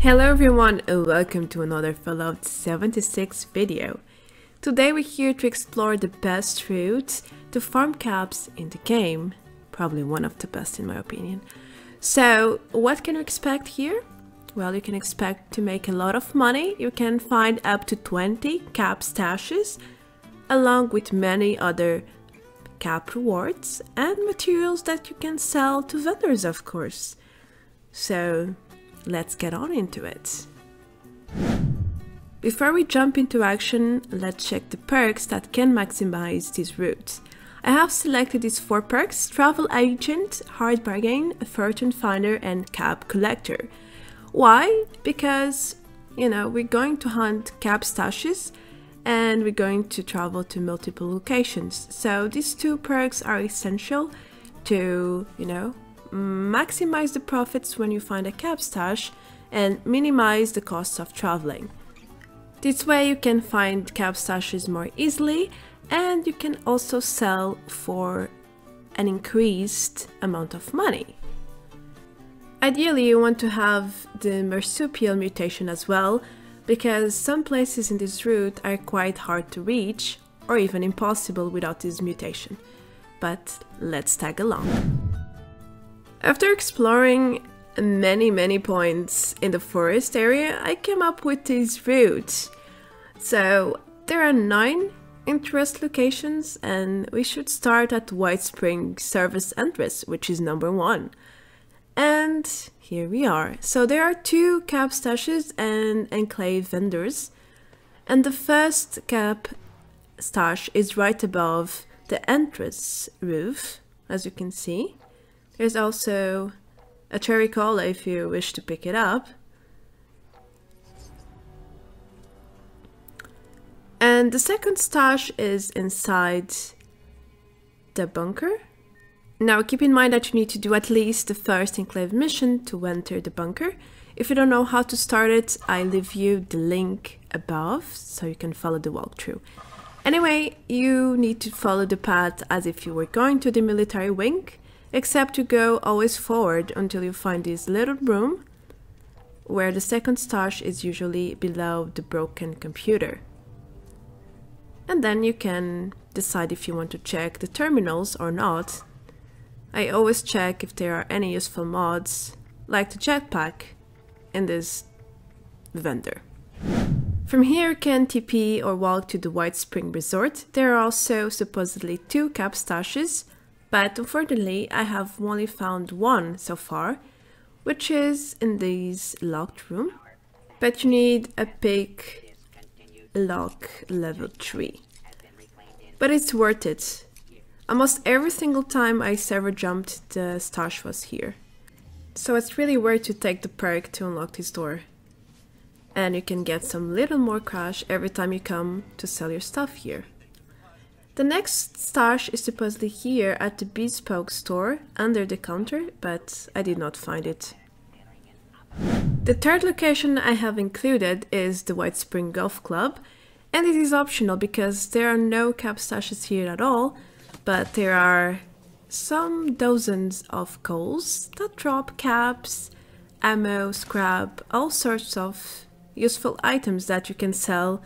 Hello everyone and welcome to another Fallout 76 video. Today we're here to explore the best routes to farm caps in the game. Probably one of the best in my opinion. So what can you expect here? Well, you can expect to make a lot of money. You can find up to 20 cap stashes along with many other cap rewards and materials that you can sell to vendors of course. So let's get on into it. Before we jump into action, let's check the perks that can maximize these routes. I have selected these four perks, Travel Agent, Hard Bargain, Fortune Finder and Cap Collector. Why? Because, you know, we're going to hunt cap stashes and we're going to travel to multiple locations. So these two perks are essential to, you know, maximize the profits when you find a cap stash and minimize the costs of traveling. This way you can find cap stashes more easily and you can also sell for an increased amount of money. Ideally you want to have the marsupial mutation as well because some places in this route are quite hard to reach or even impossible without this mutation. But let's tag along. After exploring many many points in the forest area, I came up with these routes. So there are nine interest locations and we should start at Whitespring Service Entrance, which is number one. And here we are. So there are two cap stashes and enclave vendors. And the first cap stash is right above the entrance roof, as you can see. There's also a cherry cola if you wish to pick it up. And the second stash is inside the bunker. Now keep in mind that you need to do at least the first enclave mission to enter the bunker. If you don't know how to start it, I leave you the link above so you can follow the walkthrough. Anyway, you need to follow the path as if you were going to the military wing except to go always forward until you find this little room where the second stash is usually below the broken computer. And then you can decide if you want to check the terminals or not. I always check if there are any useful mods, like the jetpack, in this vendor. From here you can TP or walk to the Whitespring Resort. There are also supposedly two cap stashes but unfortunately I have only found one so far, which is in this locked room. But you need a pick lock level 3. But it's worth it. Almost every single time I server jumped, the stash was here. So it's really worth to take the perk to unlock this door. And you can get some little more cash every time you come to sell your stuff here. The next stash is supposedly here at the Bespoke store under the counter, but I did not find it. The third location I have included is the Whitespring Golf Club, and it is optional because there are no cap stashes here at all, but there are some dozens of ghouls that drop caps, ammo, scrap, all sorts of useful items that you can sell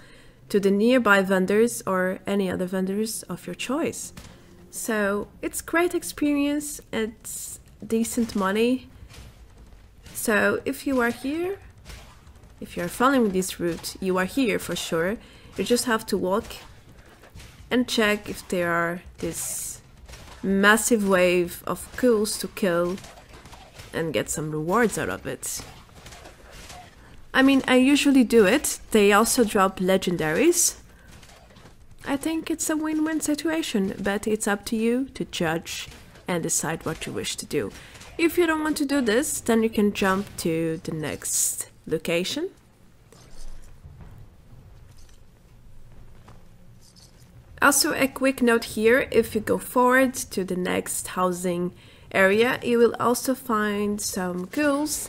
to the nearby vendors or any other vendors of your choice. So it's great experience, it's decent money. So if you are here, if you are following this route, you are here for sure. You just have to walk and check if there are this massive wave of ghouls to kill and get some rewards out of it. I mean, I usually do it. They also drop legendaries. I think it's a win-win situation, but it's up to you to judge and decide what you wish to do. If you don't want to do this, then you can jump to the next location. Also a quick note here, if you go forward to the next housing area, you will also find some ghouls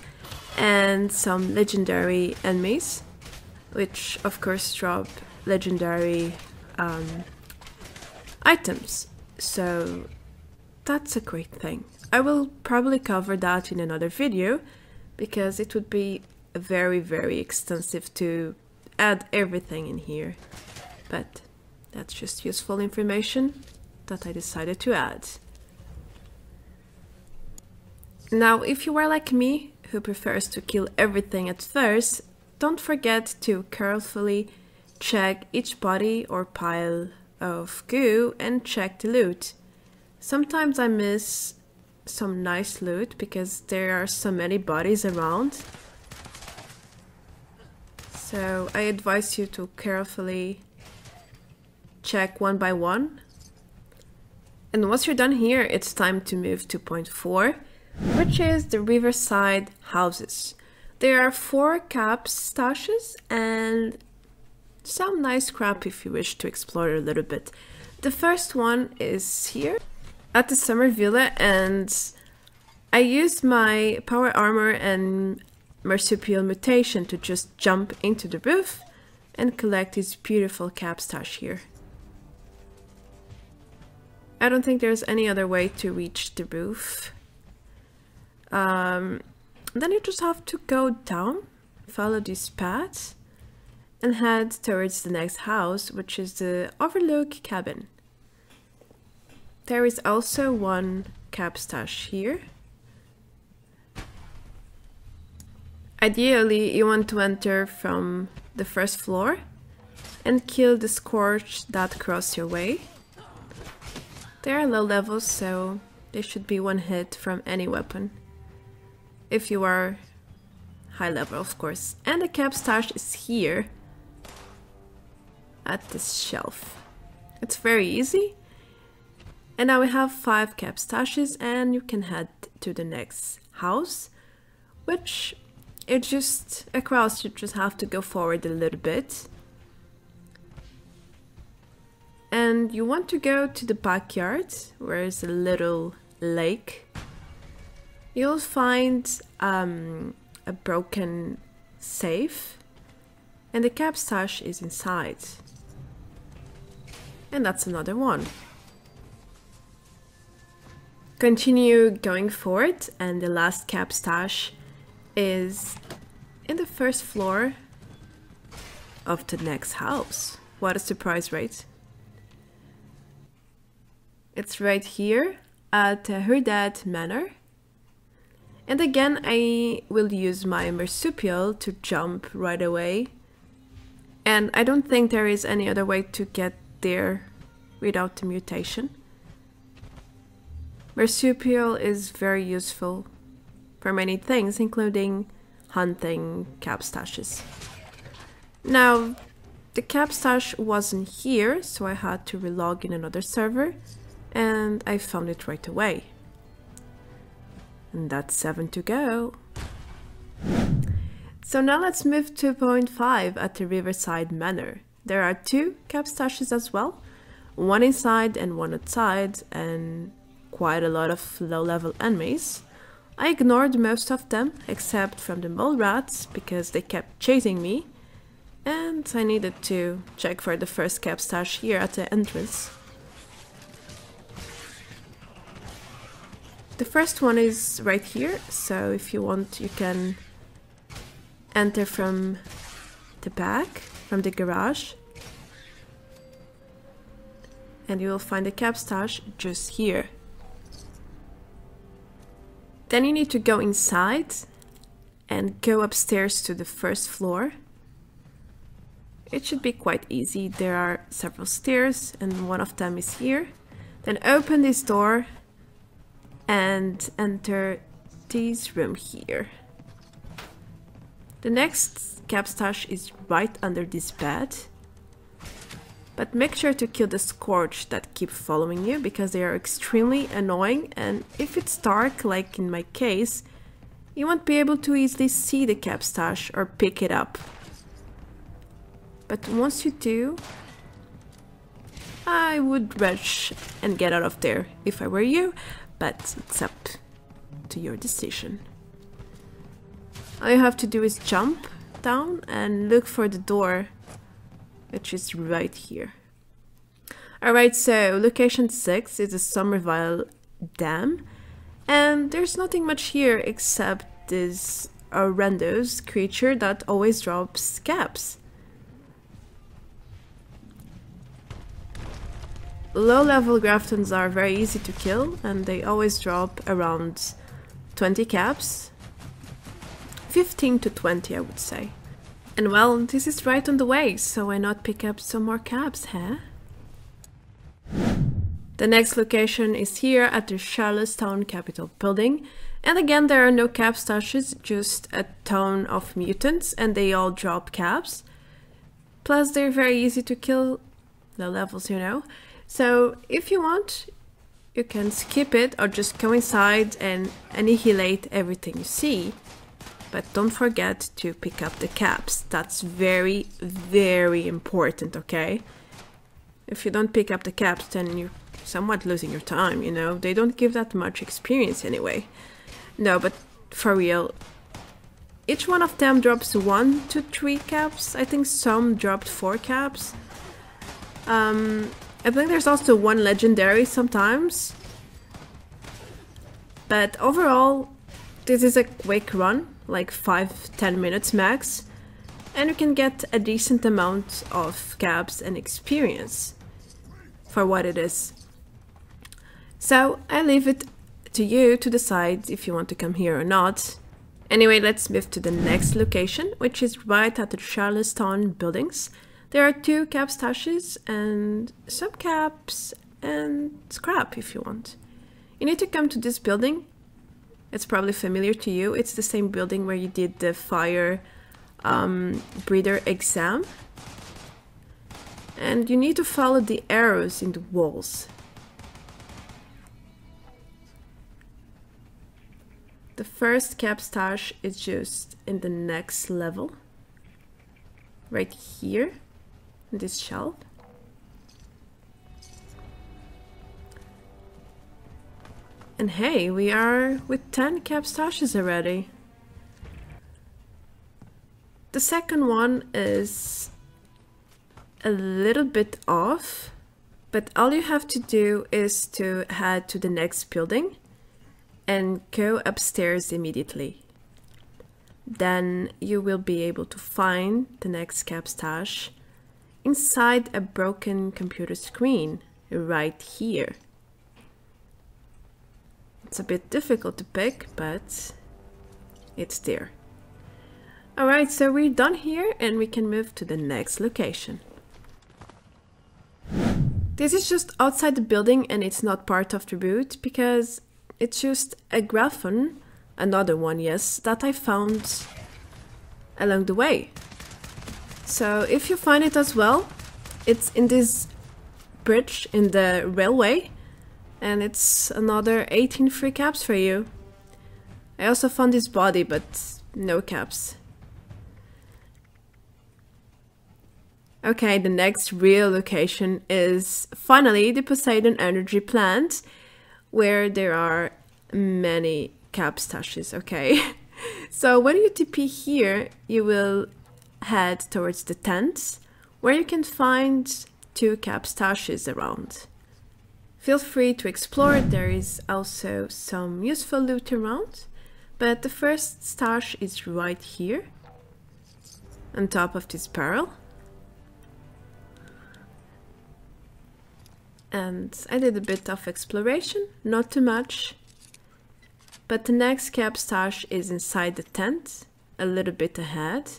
and some legendary enemies, which of course drop legendary um, items. So that's a great thing. I will probably cover that in another video because it would be very, very extensive to add everything in here. But that's just useful information that I decided to add. Now, if you are like me, who prefers to kill everything at first, don't forget to carefully check each body or pile of goo and check the loot. Sometimes I miss some nice loot because there are so many bodies around. So I advise you to carefully check one by one. And once you're done here, it's time to move to point four, which is the riverside houses. There are four cap stashes and some nice crap if you wish to explore a little bit. The first one is here at the summer villa and I used my power armor and marsupial mutation to just jump into the roof and collect this beautiful cap stash here. I don't think there's any other way to reach the roof. Um, then you just have to go down, follow these paths, and head towards the next house, which is the Overlook Cabin. There is also one cap stash here. Ideally, you want to enter from the first floor and kill the Scorch that cross your way. They are low levels, so they should be one hit from any weapon. If you are high level, of course. And the cap stash is here at this shelf. It's very easy. And now we have five cap stashes and you can head to the next house, which it's just across, you just have to go forward a little bit. And you want to go to the backyard, where is a little lake. You'll find um, a broken safe, and the cap stash is inside. And that's another one. Continue going forward, and the last cap stash is in the first floor of the next house. What a surprise, right? It's right here at Herdad Manor. And again, I will use my marsupial to jump right away. And I don't think there is any other way to get there without the mutation. Marsupial is very useful for many things, including hunting cap stashes. Now, the cap stash wasn't here, so I had to relog in another server, and I found it right away. And that's seven to go. So now let's move to point five at the Riverside Manor. There are two cap stashes as well, one inside and one outside, and quite a lot of low-level enemies. I ignored most of them, except from the mole rats, because they kept chasing me, and I needed to check for the first cap stash here at the entrance. The first one is right here, so if you want you can enter from the back, from the garage, and you will find the cap stash just here. Then you need to go inside and go upstairs to the first floor. It should be quite easy. There are several stairs and one of them is here. Then open this door and enter this room here. The next cap stash is right under this bed. But make sure to kill the Scorch that keep following you because they are extremely annoying and if it's dark, like in my case, you won't be able to easily see the cap stash or pick it up. But once you do, I would rush and get out of there if I were you, but it's up to your decision. All you have to do is jump down and look for the door which is right here. Alright, so location 6 is the Summersville Dam, and there's nothing much here except this horrendous creature that always drops caps. Low level Graftons are very easy to kill and they always drop around 20 caps. 15 to 20 I would say. And well, this is right on the way, so why not pick up some more caps, huh? The next location is here at the Charleston Capitol building. And again, there are no cap stashes, just a ton of mutants, and they all drop caps. Plus, they're very easy to kill, the levels, you know. So, if you want, you can skip it or just go inside and annihilate everything you see. But don't forget to pick up the caps. That's very, very important, okay? If you don't pick up the caps, then you're somewhat losing your time, you know? They don't give that much experience anyway. No, but for real, each one of them drops one to three caps. I think some dropped four caps. Um, I think there's also one legendary sometimes. But overall, this is a quick run, like 5-10 minutes max. And you can get a decent amount of caps and experience for what it is. So I leave it to you to decide if you want to come here or not. Anyway, let's move to the next location, which is right at the Charleston buildings. There are two cap stashes and some caps and scrap if you want. You need to come to this building. It's probably familiar to you. It's the same building where you did the fire um, breather exam. And you need to follow the arrows in the walls. The first cap stash is just in the next level. Right here, this shelf. And hey, we are with 10 cap stashes already. The second one is a little bit off, but all you have to do is to head to the next building and go upstairs immediately. Then you will be able to find the next cap stash inside a broken computer screen right here. It's a bit difficult to pick, but it's there. Alright, so we're done here and we can move to the next location. This is just outside the building and it's not part of the route because it's just a Grafton, another one, yes, that I found along the way. So if you find it as well, it's in this bridge in the railway and it's another 18 free caps for you. I also found this body, but no caps. Okay, the next real location is finally the Poseidon Energy Plant where there are many cap stashes, okay? so when you TP here, you will head towards the tents, where you can find two cap stashes around. Feel free to explore, there is also some useful loot around, but the first stash is right here, on top of this barrel. and I did a bit of exploration, not too much. But the next cap stash is inside the tent, a little bit ahead.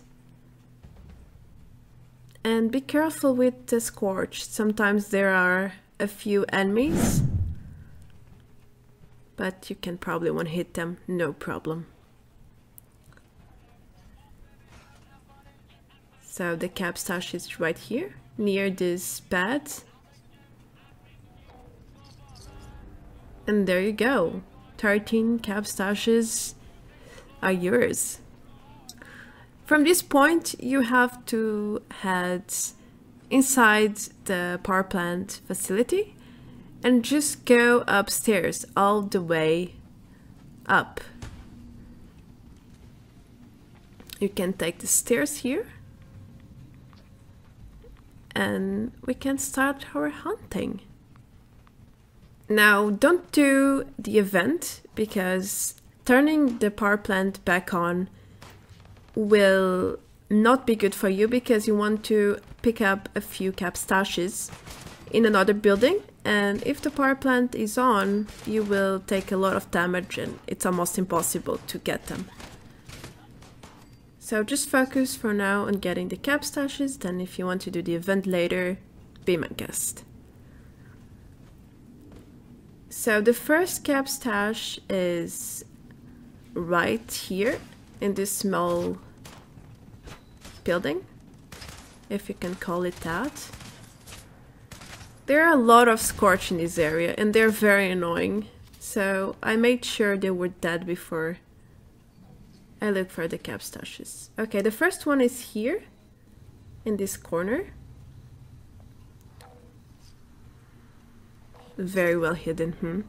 And be careful with the Scorch, sometimes there are a few enemies. But you can probably one hit them, no problem. So the cap stash is right here, near this bed. And there you go. 13 cap stashes are yours. From this point, you have to head inside the power plant facility and just go upstairs all the way up. You can take the stairs here and we can start our hunting. Now, don't do the event because turning the power plant back on will not be good for you because you want to pick up a few cap stashes in another building and if the power plant is on you will take a lot of damage and it's almost impossible to get them. So just focus for now on getting the cap stashes then if you want to do the event later, be my guest. So the first cap stash is right here in this small building, if you can call it that. There are a lot of Scorch in this area and they're very annoying, so I made sure they were dead before I look for the cap stashes. Okay, the first one is here, in this corner. Very well hidden, hmm.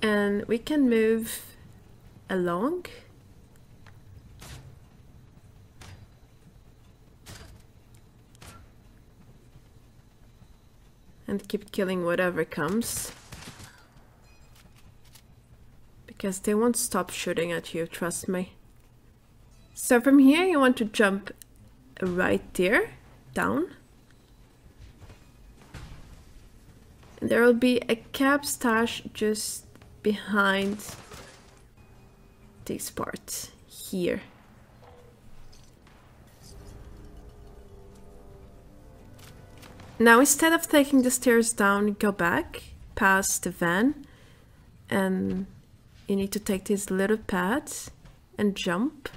And we can move along and keep killing whatever comes. Because they won't stop shooting at you, trust me. So from here you want to jump right there, down. And there will be a cap stash just behind this part here. Now instead of taking the stairs down, go back past the van and you need to take this little path and jump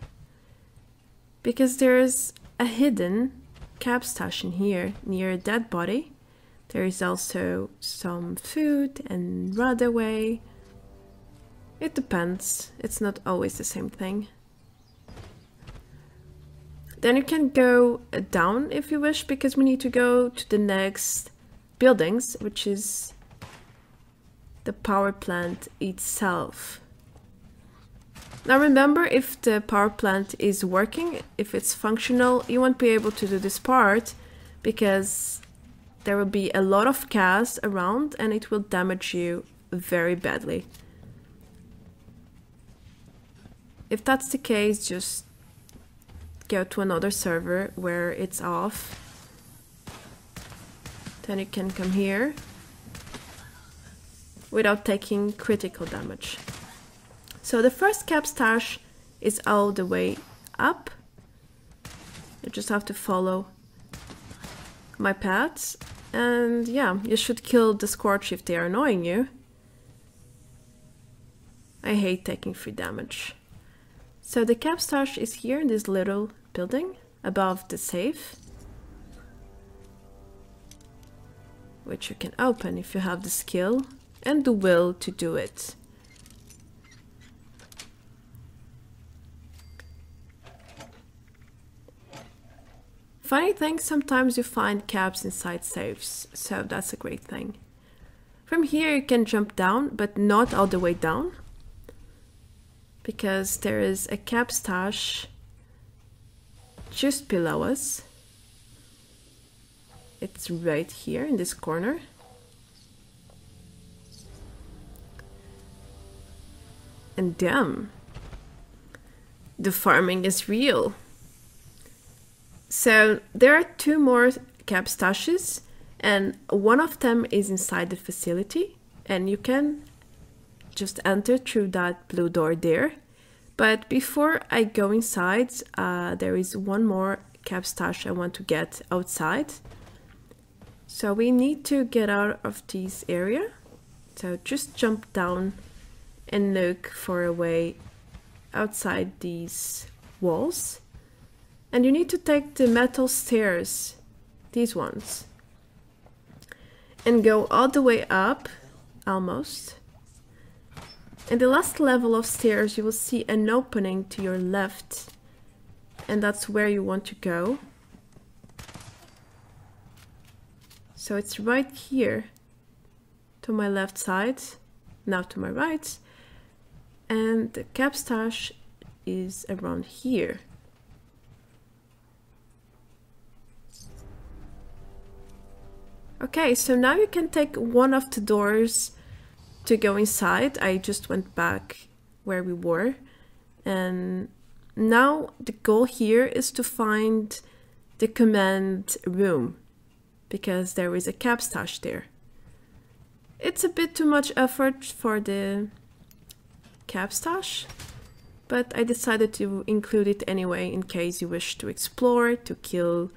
because there's a hidden cap stash in here near a dead body. There is also some food and RadAway. It depends, it's not always the same thing. Then you can go down if you wish, because we need to go to the next buildings, which is the power plant itself. Now remember, if the power plant is working, if it's functional, you won't be able to do this part because there will be a lot of gas around and it will damage you very badly. If that's the case, just go to another server where it's off. Then you can come here without taking critical damage. So the first cap stash is all the way up. You just have to follow my paths and yeah, you should kill the Scorch if they are annoying you. I hate taking free damage. So the cap stash is here in this little building above the safe. Which you can open if you have the skill and the will to do it. Funny thing, sometimes you find caps inside safes, so that's a great thing. From here you can jump down, but not all the way down, because there is a cap stash just below us. It's right here in this corner. And damn, the farming is real. So there are two more cap stashes and one of them is inside the facility and you can just enter through that blue door there but before I go inside, uh, there is one more cap stash I want to get outside. So we need to get out of this area. So just jump down and look for a way outside these walls. And you need to take the metal stairs, these ones, and go all the way up, almost, in the last level of stairs, you will see an opening to your left, and that's where you want to go. So it's right here to my left side, now to my right, and the cap stash is around here. Okay, so now you can take one of the doors to go inside, I just went back where we were And now the goal here is to find the command room because there is a cap stash there. It's a bit too much effort for the cap stash, but I decided to include it anyway in case you wish to explore, to kill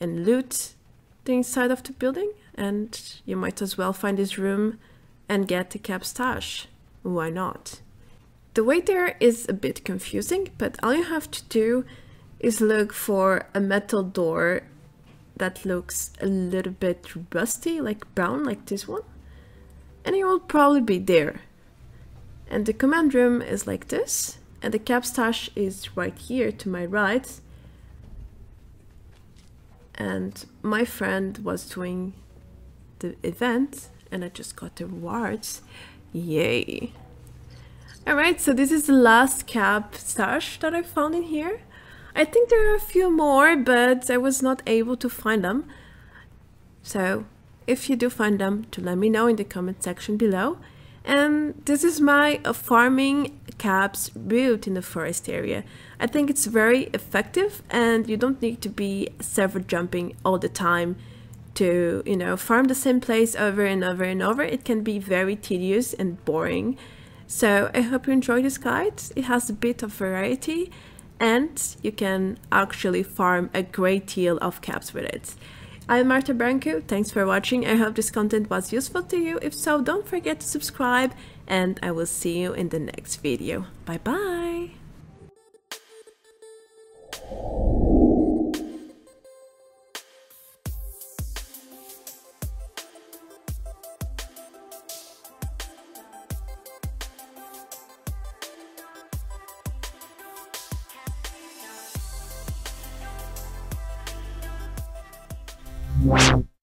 and loot the inside of the building and you might as well find this room and get the stash. Why not? The way there is a bit confusing, but all you have to do is look for a metal door that looks a little bit rusty, like brown, like this one. And it will probably be there. And the command room is like this, and the cap stash is right here to my right. And my friend was doing the event and I just got the rewards. Yay. Alright, so this is the last cap stash that I found in here. I think there are a few more, but I was not able to find them. So, if you do find them, to let me know in the comment section below. And this is my uh, farming caps built in the forest area. I think it's very effective and you don't need to be server jumping all the time to, you know, farm the same place over and over and over. It can be very tedious and boring. So I hope you enjoy this guide. It has a bit of variety and you can actually farm a great deal of caps with it. I'm Marta Branco, thanks for watching, I hope this content was useful to you, if so don't forget to subscribe and I will see you in the next video. Bye bye!